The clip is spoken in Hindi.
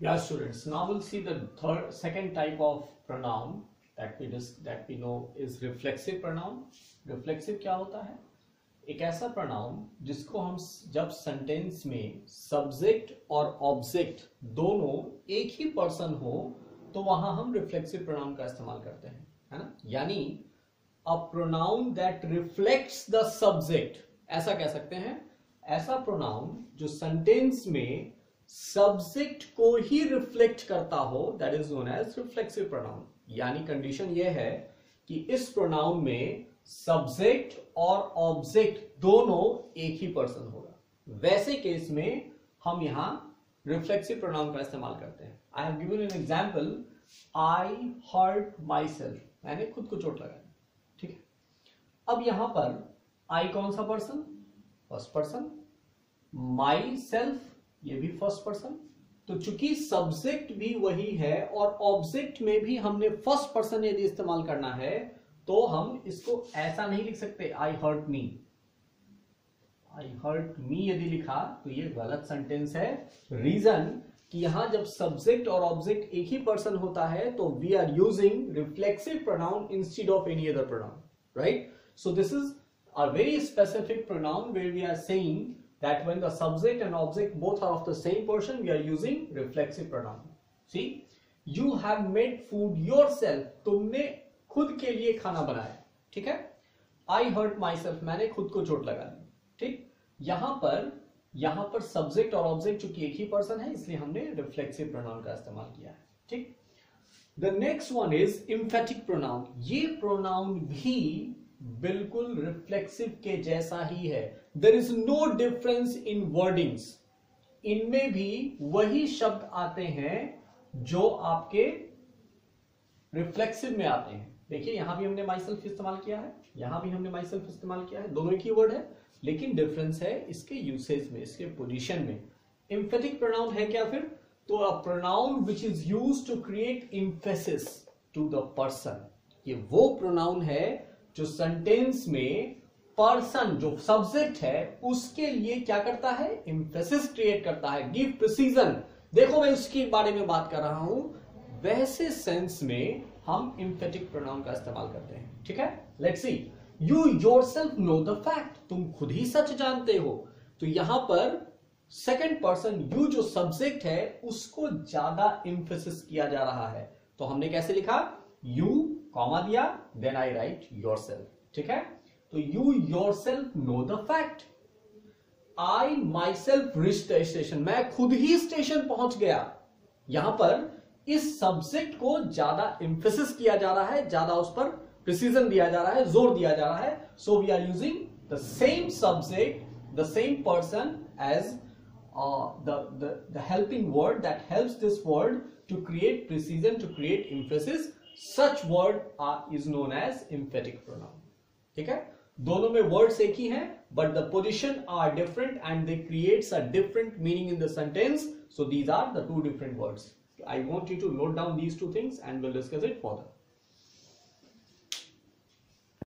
Yeah, students. Now we'll see the third, second type of pronoun that we just that we know is reflexive pronoun. Reflexive क्या होता है एक ऐसा pronoun जिसको हम जब सेंटेंस में सब्जेक्ट और ऑब्जेक्ट दोनों एक ही पर्सन हो तो वहाँ हम रिफ्लेक्सिव प्रोनाउन का इस्तेमाल करते हैं है ना यानी a pronoun that reflects the subject ऐसा कह सकते हैं ऐसा प्रोनाउन जो सेंटेंस में सब्जेक्ट को ही रिफ्लेक्ट करता हो that is known as reflexive pronoun यानी कंडीशन यह है कि इस प्रोनाउन में सब्जेक्ट और ऑब्जेक्ट दोनों एक ही पर्सन होगा। वैसे केस में हम यहाँ रिफ्लेक्सिव प्रोनाउन का इस्तेमाल करते हैं। I have given an example I hurt myself मैंने खुद को चोट लगाई। ठीक है? अब यहाँ पर आई कौन सा person first person myself ये भी फ़र्स्ट पर्सन तो चूँकि सब्जेक्ट भी वही है और ऑब्जेक्ट में भी हमने फ़र्स्ट पर्सन यदि इस्तेमाल करना है तो हम इसको ऐसा नहीं लिख सकते। I hurt me I hurt me यदि लिखा तो ये गलत सेंटेंस है। रीजन कि यहाँ जब सब्जेक्ट और ऑब्जेक्ट एक ही पर्सन होता है तो we are using reflexive pronoun instead of any other pronoun right so this is a very specific pronoun where we are saying that when the subject and object both are of the same person we are using reflexive pronoun. See, you have made food yourself. तुमने खुद के लिए खाना बनाया। ठीक है? आई हर्ट माई सेल्फ मैंने खुद को चोट लगा दी। ठीक? यहाँ पर यहाँ पर सब्जेक्ट और ऑब्जेक्ट चूँकि एक ही पर्सन है, इसलिए हमने रिफ्लेक्सिव प्रोनाउन का इस्तेमाल किया है। ठीक? The next one is emphatic pronoun ये प्रोनाउन भी बिल्कुल रिफ्लेक्सिव के जैसा ही है। There is no difference in wordings इनमें भी वही शब्द आते हैं जो आपके रिफ्लेक्सिव में आते हैं। देखिए, यहाँ भी हमने माइसेल्फ इस्तेमाल किया है, यहाँ भी हमने माइसेल्फ इस्तेमाल किया है। दोनों की वर्ड है, लेकिन डिफरेंस है इसके यूसेज में, इसके पोजिशन में। इंफेटिक प्रोनाउन है क्या फिर? तो a pronoun which is use to create emphasis to the person ये वो प्रोनाउन है जो सेंटेंस में पर्सन जो सब्जेक्ट है, उसके लिए क्या करता है? इंफेसिस क्रिएट करता है गिव प्रिसीजन देखो मैं उसके बारे में बात कर रहा हूँ। वैसे सेंस में हम इंफेटिक प्रोनाउन का इस्तेमाल करते हैं, ठीक है? Let's see you yourself know the fact तुम खुद ही सच जानते हो। तो यहाँ पर सेकेंड पर्सन यू जो सब्जेक्ट है, उसको ज़्यादा इंफेसिस किया जा रहा है। तो हमने कैसे लिखा? यू कॉमा दिया देन आई राइट योर ठीक है? तो you yourself know the fact I myself reach station मैं खुद ही स्टेशन पहुँच गया। यहाँ पर इस सब्जेक्ट को ज़्यादा इंफोसिस किया जा रहा है, ज़्यादा उस पर प्रिसीजन दिया जा रहा है, ज़ोर दिया जा रहा है। So we are using the same subject the same person as the helping word that helps this word to create precision to create emphasis such word is known as emphatic pronoun ठीक है? दोनों में वर्ड्स एक ही हैं but the position are different and they creates a different meaning in the sentence so these are the two different words I want you to note down these two things and will discuss it for